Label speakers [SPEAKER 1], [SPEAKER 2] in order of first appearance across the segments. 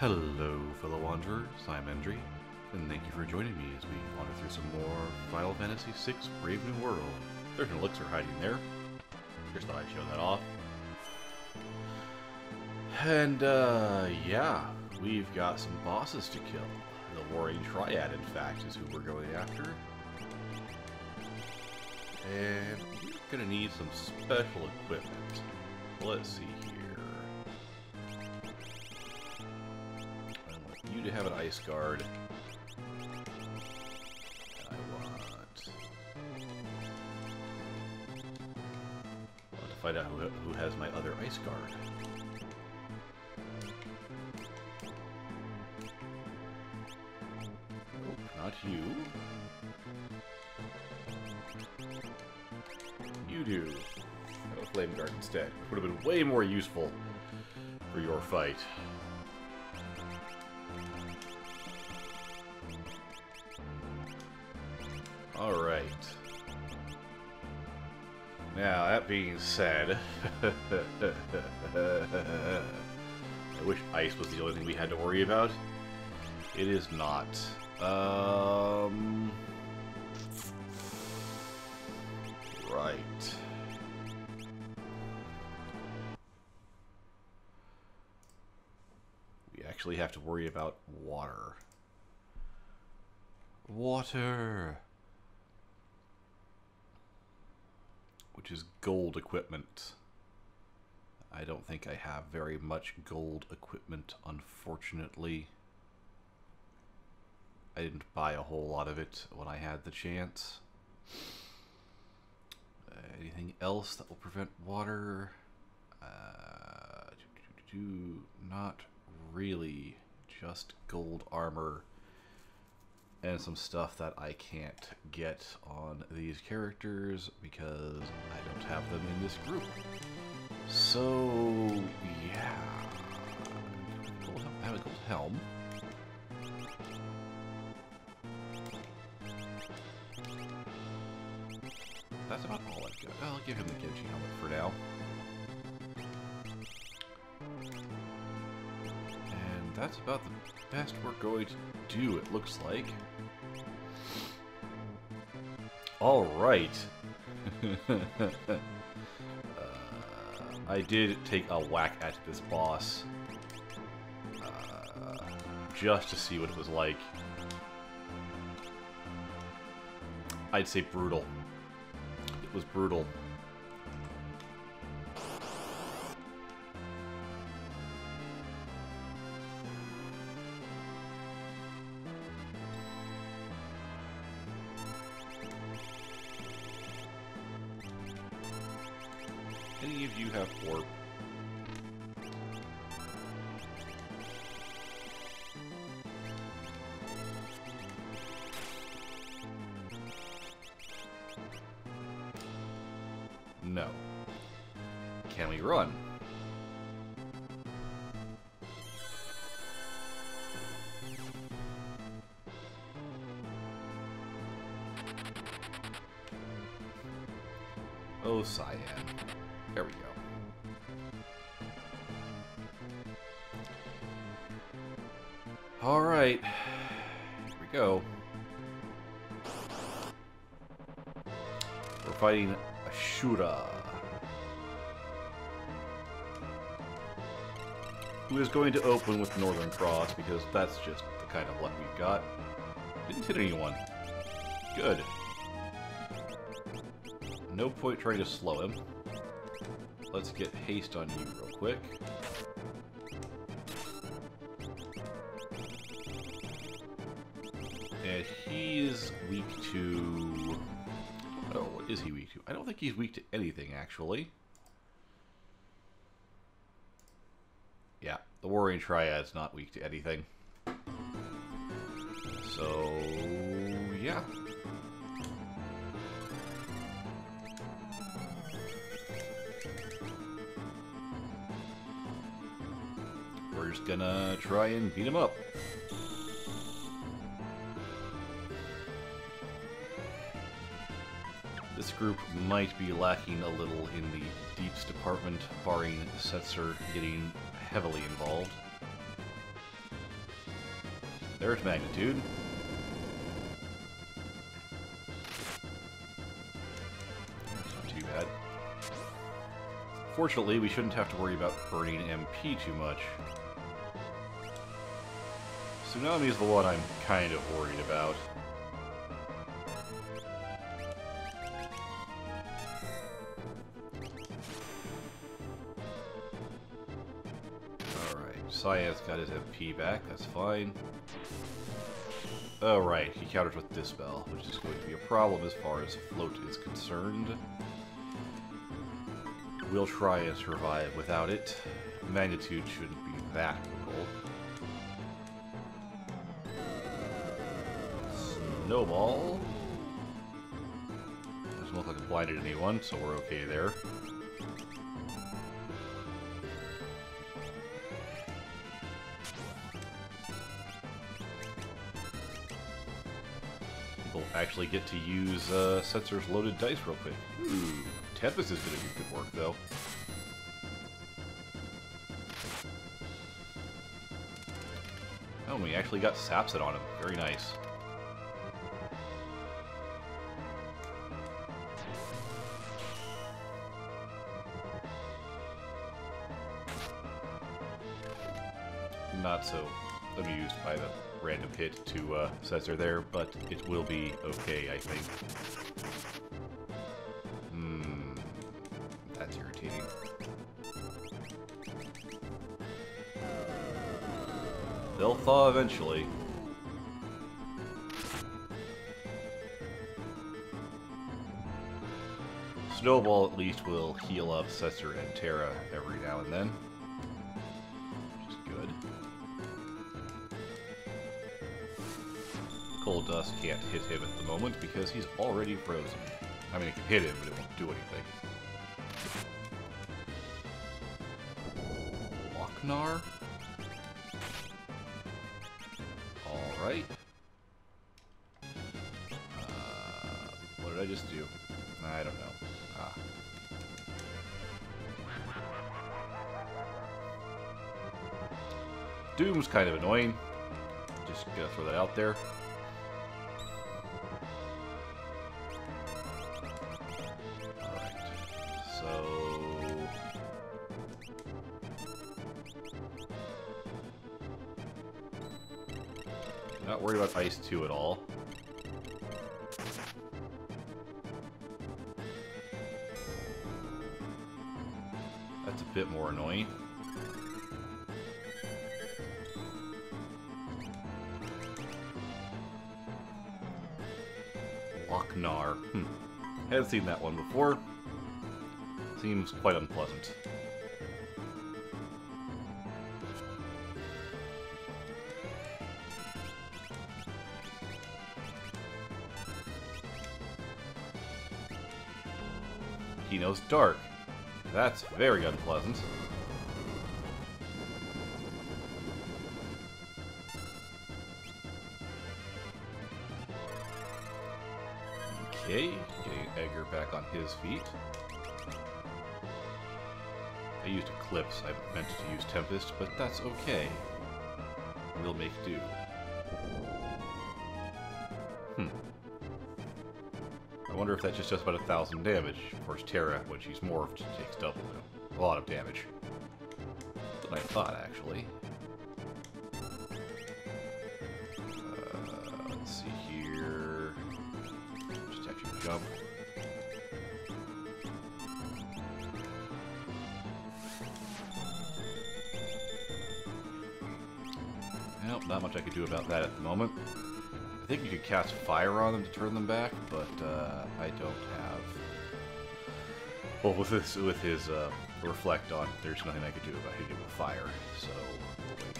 [SPEAKER 1] Hello, fellow wanderers. I'm Endri, and thank you for joining me as we wander through some more Final Fantasy VI Brave New World. There's an elixir hiding there. Just thought I'd show that off. And, uh, yeah, we've got some bosses to kill. The Warring Triad, in fact, is who we're going after. And we're gonna need some special equipment. Let's see to have an ice guard. I want... I want to find out who, who has my other ice guard. Nope, not you. You do. Have a flame guard instead. Would have been way more useful for your fight. That being said, I wish ice was the only thing we had to worry about. It is not. Um... Right. We actually have to worry about water. Water! Which is gold equipment. I don't think I have very much gold equipment, unfortunately. I didn't buy a whole lot of it when I had the chance. Uh, anything else that will prevent water? Uh, do, do, do, not really. Just gold armor and some stuff that I can't get on these characters because I don't have them in this group. So, yeah. I have a gold helm. That's about all I've got. I'll give him the Genji helmet for now. And that's about the best we're going to do, it looks like. Alright. uh, I did take a whack at this boss. Uh, just to see what it was like. I'd say brutal. It was brutal. Fighting Ashura. Who is going to open with Northern Cross because that's just the kind of luck we've got. Didn't hit anyone. Good. No point trying to slow him. Let's get haste on you real quick. And he's weak to... Is he weak to? I don't think he's weak to anything, actually. Yeah, the Warring Triad's not weak to anything. So, yeah. We're just gonna try and beat him up. Group might be lacking a little in the deeps department, barring Setzer getting heavily involved. there's magnitude. That's not too bad. Fortunately, we shouldn't have to worry about burning MP too much. Tsunami is the one I'm kind of worried about. Cyan's got his MP back, that's fine. Oh right, he counters with Dispel, which is going to be a problem as far as Float is concerned. We'll try and survive without it. Magnitude shouldn't be that brutal. Snowball. Doesn't look like it blinded anyone, so we're okay there. Actually get to use uh, Setzer's loaded dice real quick. Ooh, Tempest is going to do good work, though. Oh, we actually got Sapset on him. Very nice. Not so amused by the random hit to uh, Setzer there, but it will be okay, I think. Hmm, that's irritating. They'll thaw eventually. Snowball at least will heal up Setzer and Terra every now and then. Dust can't hit him at the moment because he's already frozen. I mean, it can hit him, but it won't do anything. Loc-Nar? Alright. Uh, what did I just do? I don't know. Ah. Doom's kind of annoying. Just gonna throw that out there. Not worried about Ice 2 at all. That's a bit more annoying. Loc-Nar. Hmm. Hadn't seen that one before. Seems quite unpleasant. He dark. That's very unpleasant. Okay, getting Edgar back on his feet. I used Eclipse, I meant to use Tempest, but that's okay. We'll make do. Wonder if that just about a thousand damage. Of course, Terra, when she's morphed, takes double. A lot of damage. Than I thought, actually. Uh, let's see here. Just actually jump. Nope, not much I could do about that at the moment. I think you could cast fire on them to turn them back, but uh, I don't have. Well, with this, with his uh, reflect on, there's nothing I could do about hitting with fire, so we'll wait.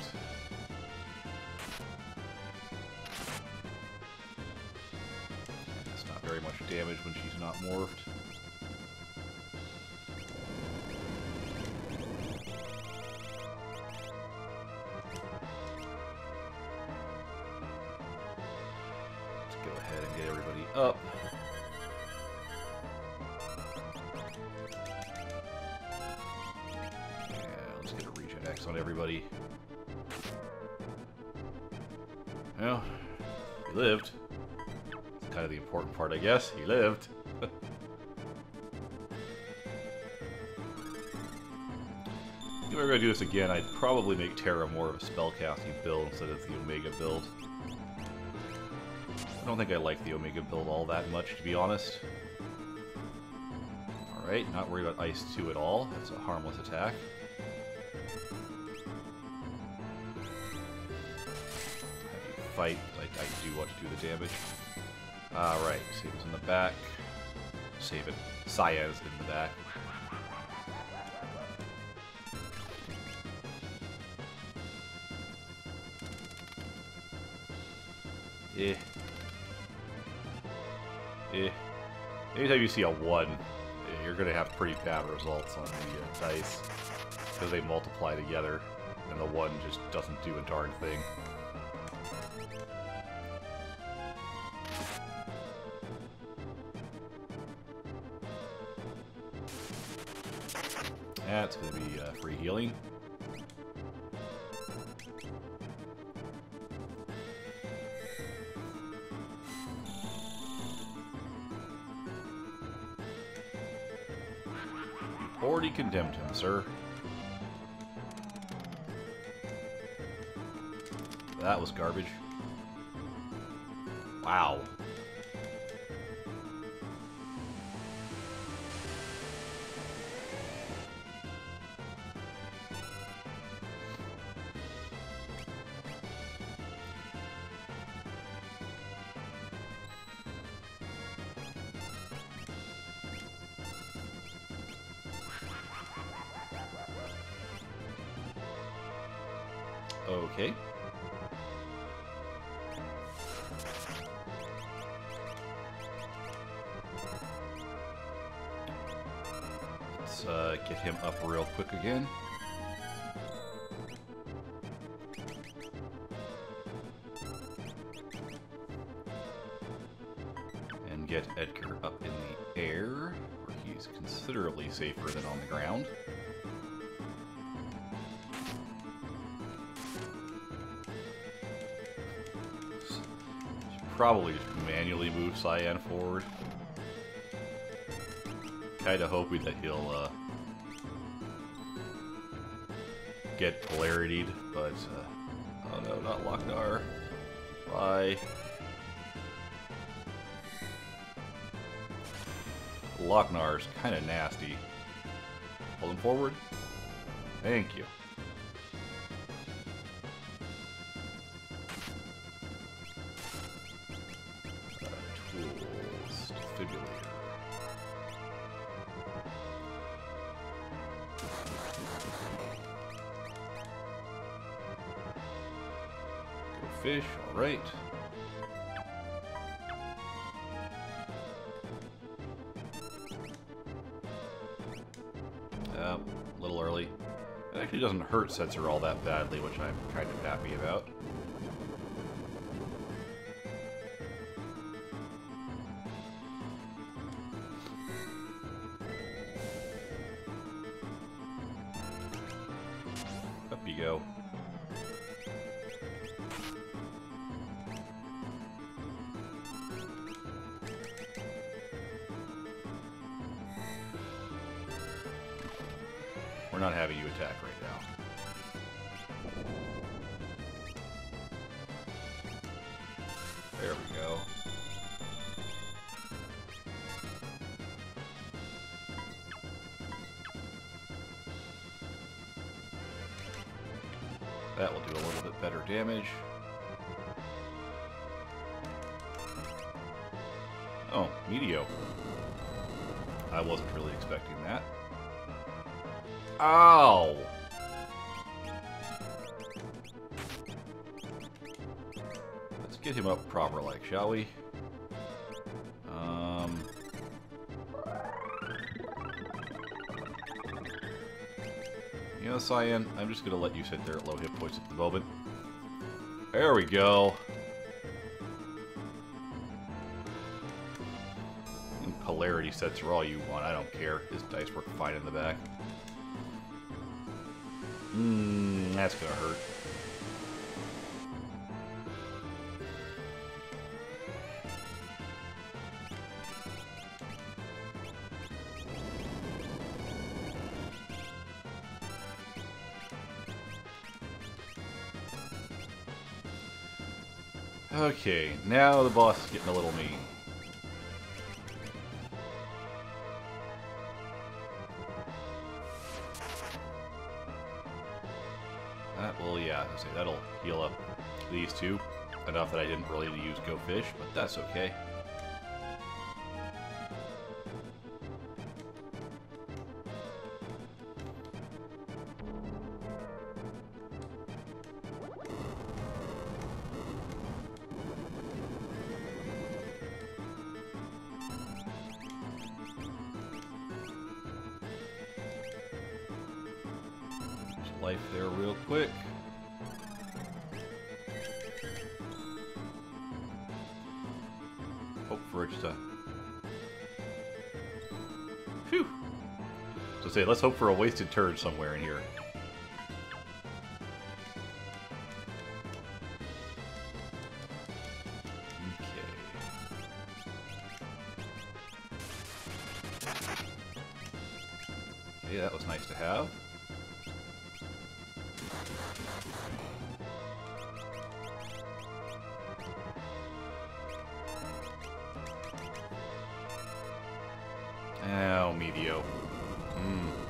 [SPEAKER 1] It's not very much damage when she's not morphed. Important part, I guess. He lived. if I were to do this again, I'd probably make Terra more of a spellcasting build instead of the Omega build. I don't think I like the Omega build all that much, to be honest. Alright, not worried about Ice 2 at all. That's a harmless attack. fight, I, I do want to do the damage. Alright, save is in the back. Save it. Cyan's in the back. Eh. Eh. Anytime you see a 1, you're going to have pretty bad results on the uh, dice. Because they multiply together, and the 1 just doesn't do a darn thing. Free healing. Already condemned him, sir. That was garbage. Wow. Probably just manually move Cyan forward. Kinda hoping that he'll uh, get polarityed, but uh, oh no, not Loc-Nar. Bye. Loc-Nar's kinda nasty. Hold him forward. Thank you. Setzer all that badly, which I'm kind of happy about. There we go. That will do a little bit better damage. Oh, Meteo. I wasn't really expecting that. Ow! Get him up proper like, shall we? Um... You know, Cyan, I'm just gonna let you sit there at low hit points at the moment. There we go. And polarity Setzer all you want, I don't care. His dice work fine in the back. Mmm, that's gonna hurt. Okay, now the boss is getting a little mean. Uh, that will, yeah, that'll heal up these two. Enough that I didn't really use Go Fish, but that's okay. Let's hope for a wasted turd somewhere in here. Okay, that was nice to have. Oh, Meteo. Mm.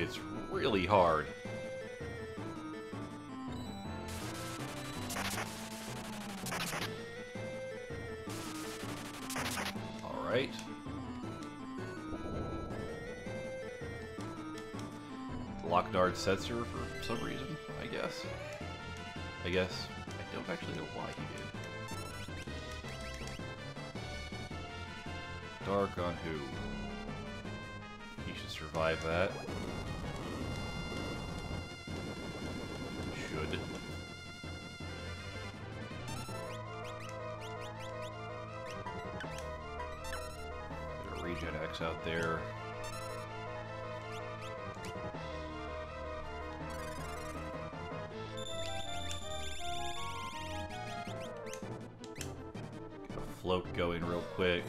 [SPEAKER 1] Hits really hard. Alright. Lockdart Setzer for some reason, I guess. I guess. I don't actually know why he did. Dark on who? He should survive that. A float going real quick.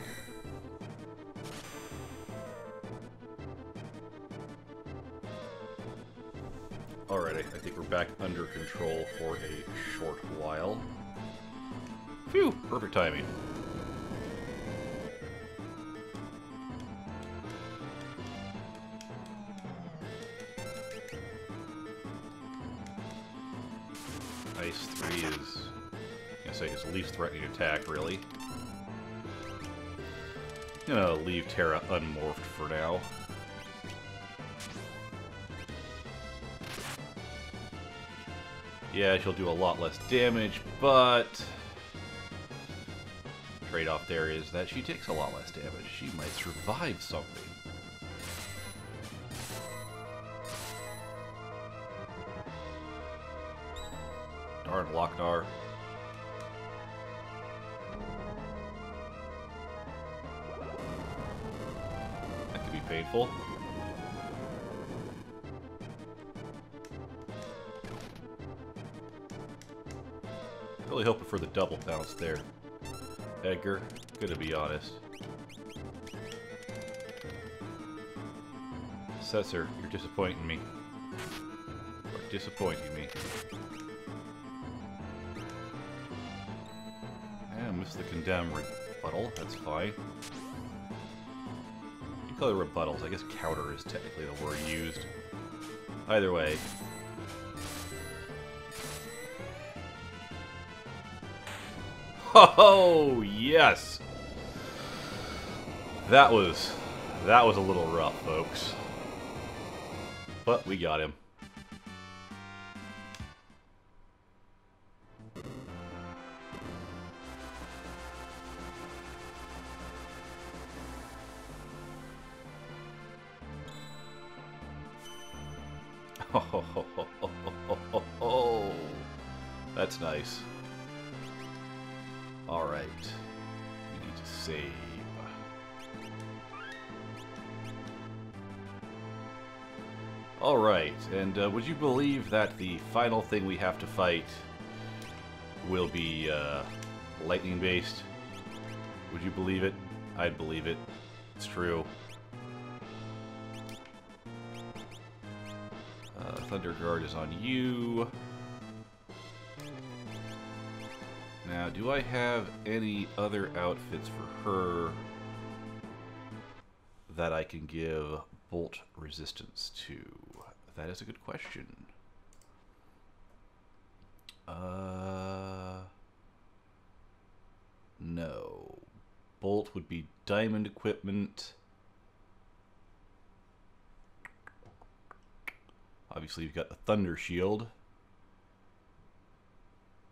[SPEAKER 1] Alright, I I think we're back under control for a short while. Phew! Perfect timing. Ice 3 is, I say, his least threatening attack, really. Gonna leave Terra unmorphed for now. Yeah, she'll do a lot less damage, but... Trade-off there is that she takes a lot less damage. She might survive something. Could. Really hoping for the double bounce there. Edgar, gonna be honest. Setzer, you're disappointing me. You're disappointing me. And missed the condemn rebuttal, that's fine. It rebuttals, I guess counter is technically the word used. Either way, Oh, yes. That was that was a little rough, folks. But we got him. And uh, would you believe that the final thing we have to fight will be uh, lightning based? Would you believe it? I'd believe it. It's true. Uh, Thunder Guard is on you. Now, do I have any other outfits for her that I can give bolt resistance to? That is a good question. Uh, no. Bolt would be diamond equipment. Obviously, you've got the Thunder Shield.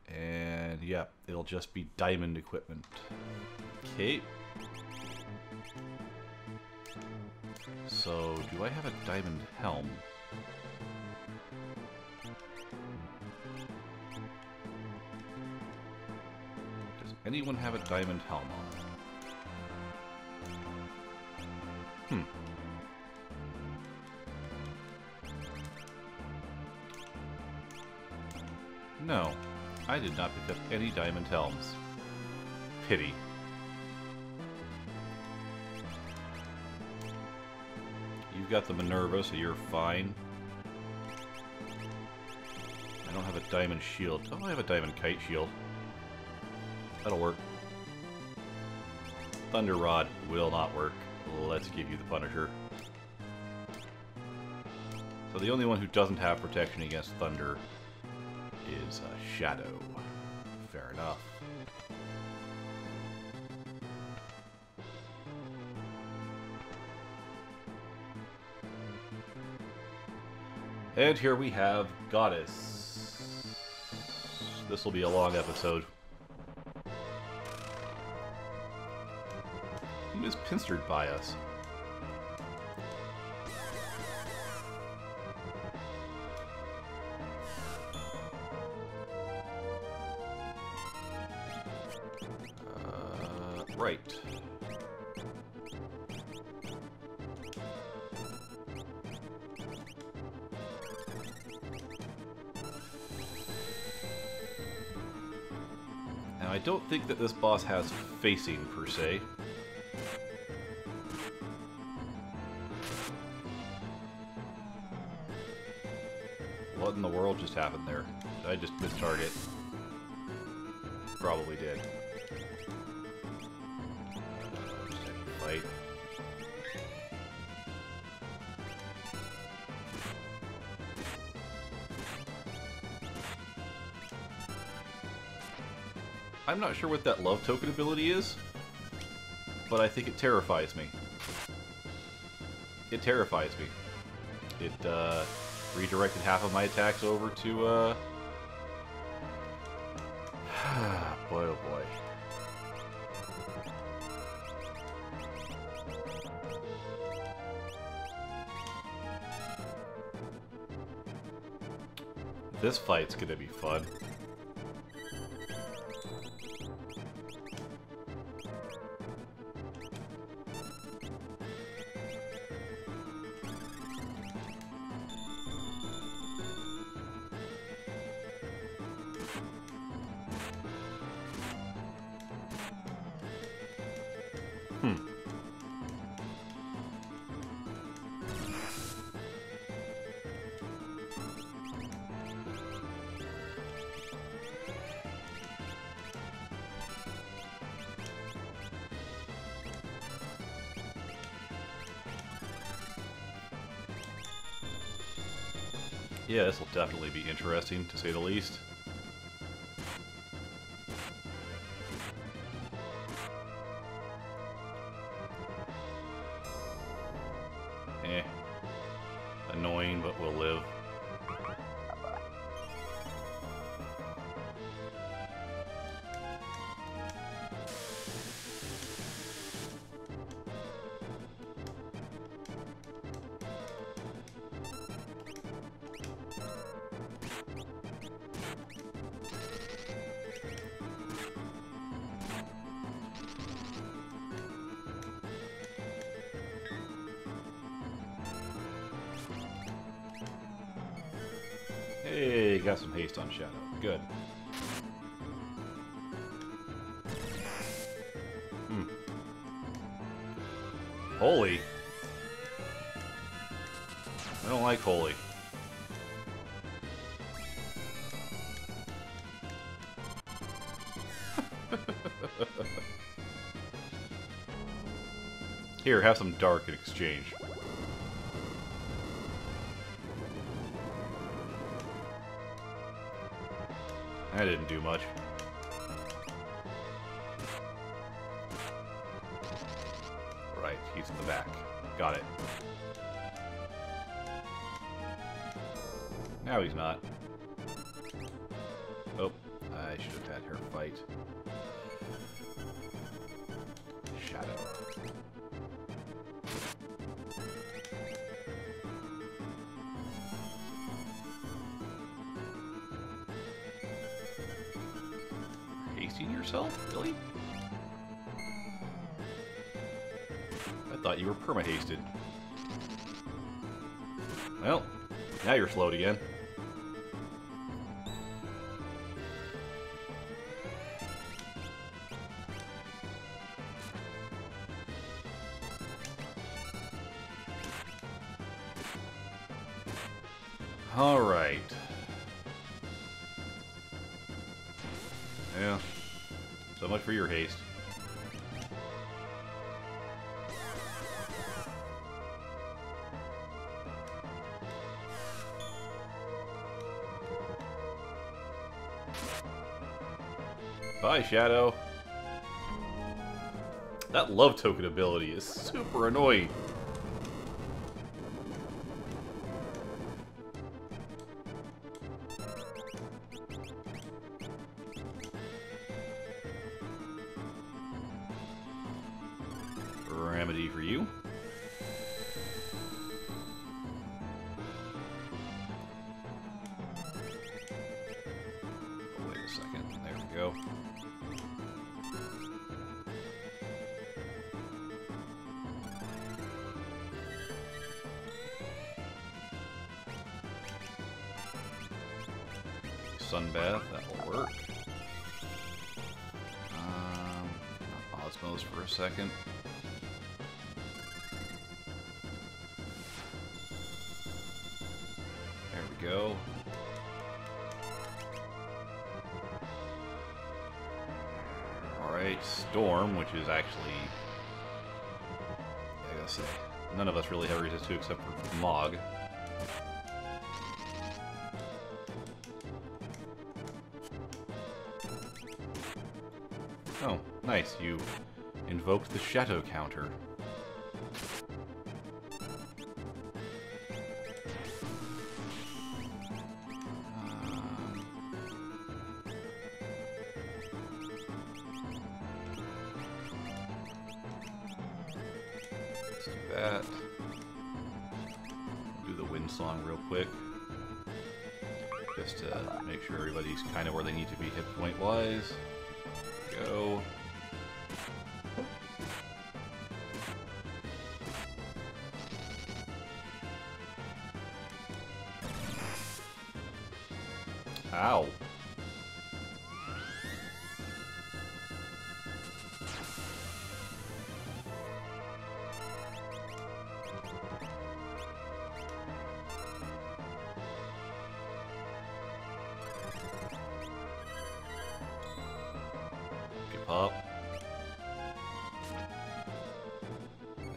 [SPEAKER 1] And yeah, it'll just be diamond equipment. Okay. So, do I have a diamond helm? Anyone have a diamond helm on? Hmm. No, I did not pick up any diamond helms. Pity. You've got the Minerva, so you're fine. I don't have a diamond shield. Oh, I have a diamond kite shield. That'll work. Thunder Rod will not work. Let's give you the Punisher. So the only one who doesn't have protection against Thunder is Shadow. Fair enough. And here we have Goddess. This will be a long episode. Pincered by us? Uh, right. Now, I don't think that this boss has facing, per se. What in the world just happened there? Did I just miss target? Probably did. Uh, fight. I'm not sure what that love token ability is, but I think it terrifies me. It terrifies me. It uh, redirected half of my attacks over to, uh... boy oh boy. This fight's gonna be fun. Yeah, this will definitely be interesting, to say the least. Here, have some dark in exchange. That didn't do much. Again. All right. Yeah. So much for your haste. Bye, Shadow. That love token ability is super annoying. Storm, which is actually... I gotta none of us really have resist to except for Mog. Oh, nice, you invoked the Shadow counter.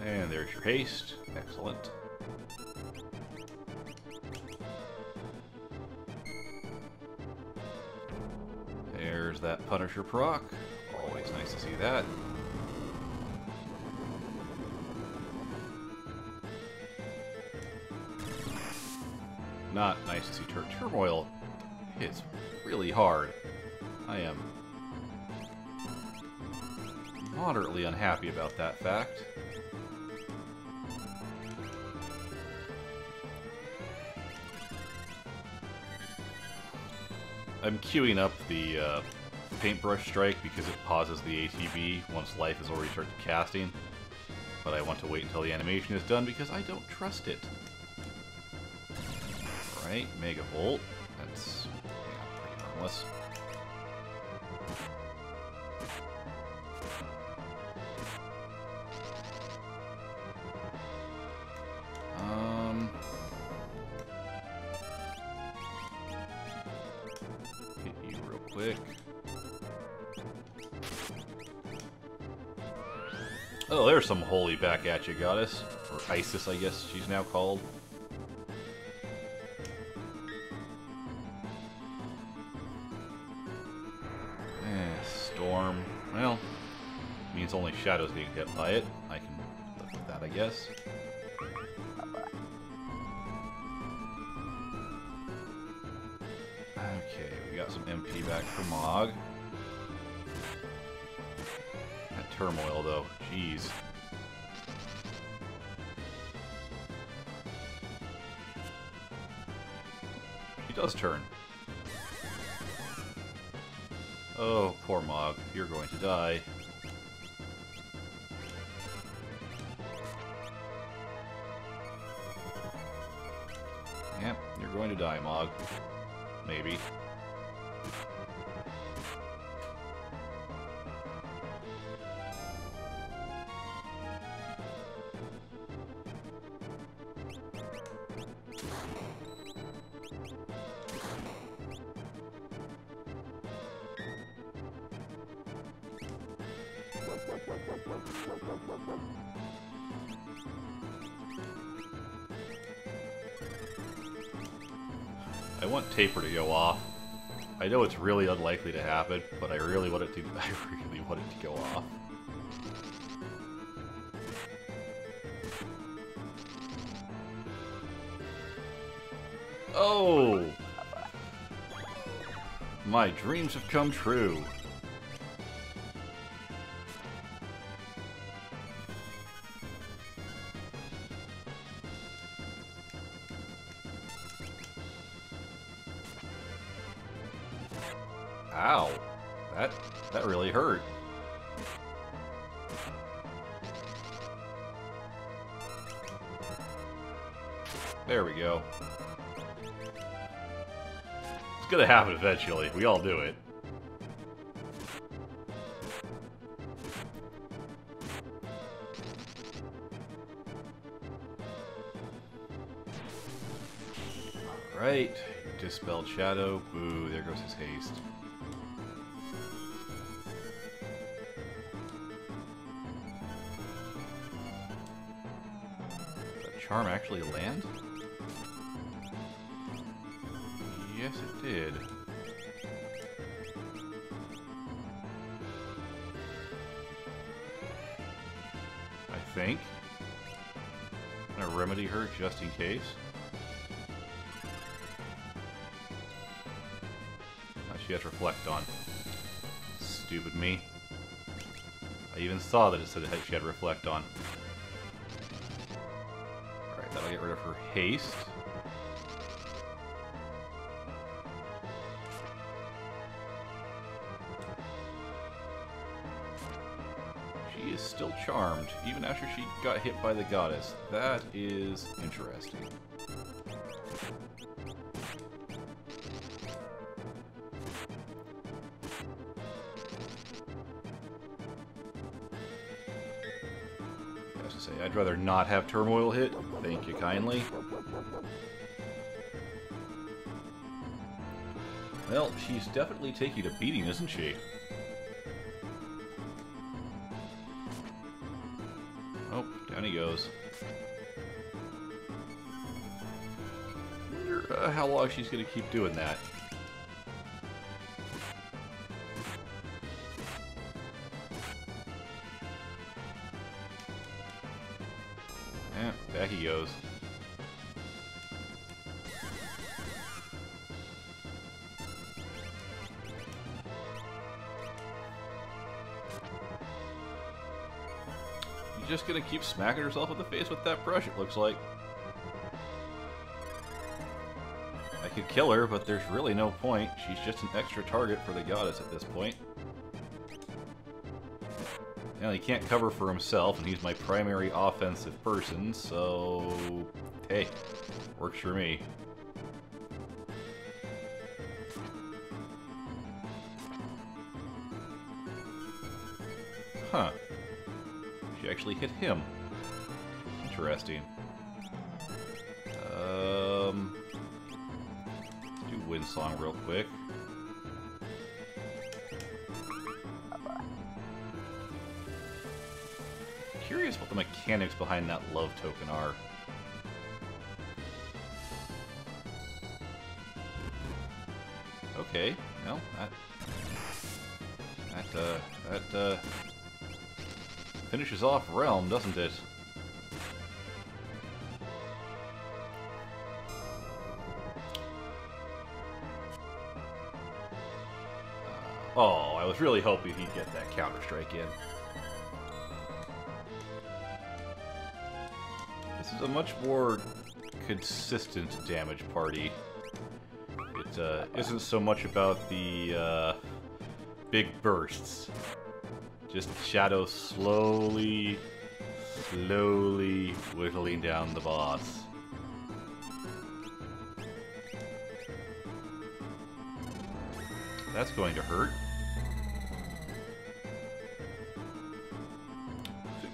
[SPEAKER 1] And there's your haste. Excellent. There's that Punisher proc. Always nice to see that. Not nice to see Tur Turmoil hits really hard. I am moderately unhappy about that fact. I'm queuing up the uh, paintbrush strike because it pauses the ATB once life has already started casting. But I want to wait until the animation is done because I don't trust it. Alright, Mega Volt. That harmless. Oh, there's some holy back at you, goddess. Or Isis, I guess she's now called. Eh, storm. Well, means only shadows being hit by it. I can live with that, I guess. Okay, we got some MP back for Mog. That turmoil, though. Jeez. He does turn. Oh, poor Mog. You're going to die. Yep, you're going to die, Mog. Maybe. I want Tapir to go off. I know it's really unlikely to happen, but I really want it to. I really want it to go off. Oh! My dreams have come true. Gonna happen eventually. We all do it. Alright. Dispelled Shadow. Boo, there goes his haste. Charm actually land? Yes, it did. I think. I'm gonna remedy her just in case. She has reflect on. Stupid me. I even saw that it said that she had reflect on. Alright, that'll get rid of her haste. Even after she got hit by the goddess. That is interesting. I have to say, I'd rather not have turmoil hit. Thank you kindly. Well, she's definitely taking a beating, isn't she? Uh, how long she's gonna keep doing that. Yeah, back he goes. You just gonna keep smacking herself in the face with that brush, it looks like. kill her, but there's really no point. She's just an extra target for the goddess at this point. Now, he can't cover for himself, and he's my primary offensive person, so... Hey, works for me. Huh. She actually hit him. Interesting. Song real quick. Curious what the mechanics behind that love token are. Okay, well, that that uh, that uh, finishes off Relm, doesn't it? Was really hoping he'd get that Counter Strike in. This is a much more consistent damage party. It uh, isn't so much about the uh, big bursts. Just Shadow slowly, slowly whittling down the boss. That's going to hurt.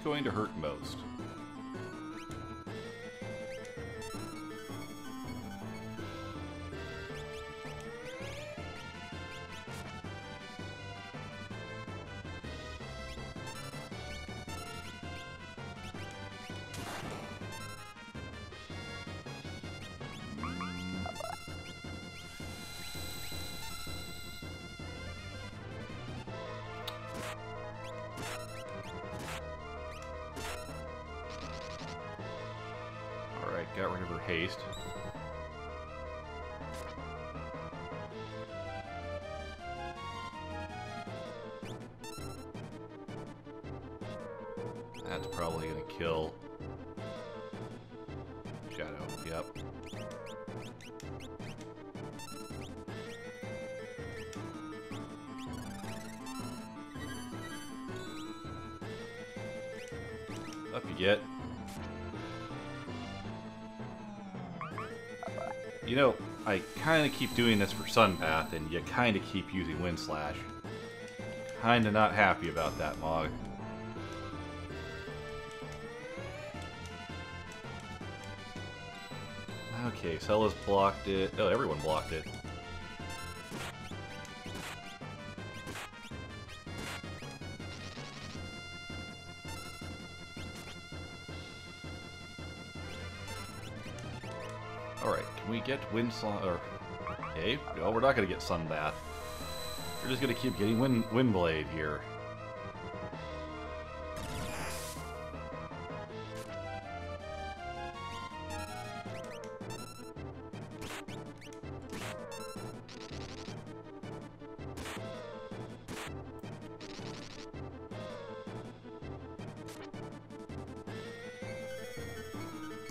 [SPEAKER 1] Going to hurt most? Haste. Kind of keep doing this for Sunbath, and you kind of keep using Wind Slash. Kind of not happy about that, Mog. Okay, Celes blocked it. Oh, everyone blocked it. Alright, can we get Wind Sla- or Okay, no, we're not gonna get Sunbath. We're just gonna keep getting Wind Windblade here.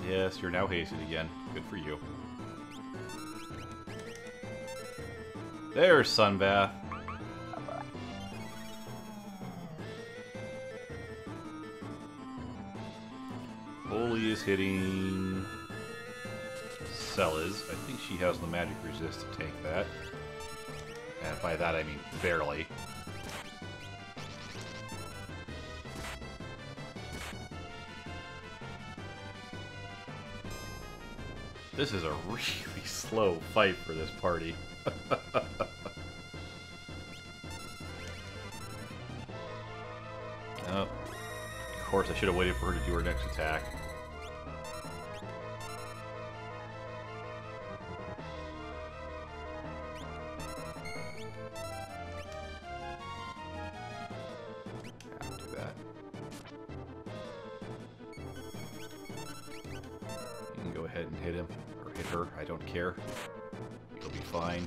[SPEAKER 1] Yes, you're now hasted again. Good for you. There's Sunbath. Holy is hitting Celes. I think she has the magic resist to take that. And by that I mean barely. This is a really slow fight for this party. should have waited for her to do her next attack. Do that. You can go ahead and hit him, or hit her, I don't care. You'll be fine.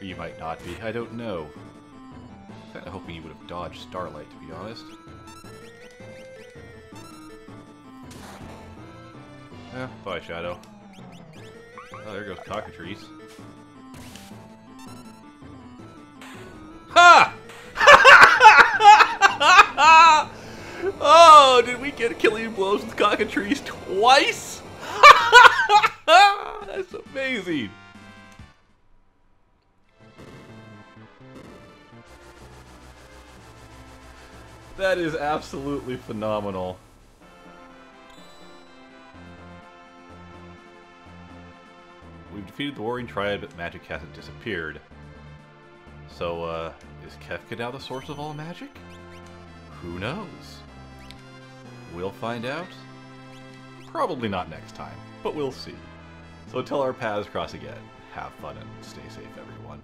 [SPEAKER 1] Or you might not be, I don't know. Kinda hoping you would have dodged Starlight, to be honest. Yeah, bye, Shadow. Oh, there goes Cockatrice. Ha! oh, did we get killing blows with Cockatrice twice? That's amazing. That is absolutely phenomenal. Defeated the Warring Triad, but magic hasn't disappeared. So, uh, is Kefka now the source of all magic? Who knows? We'll find out. Probably not next time, but we'll see. So until our paths cross again, have fun and stay safe, everyone.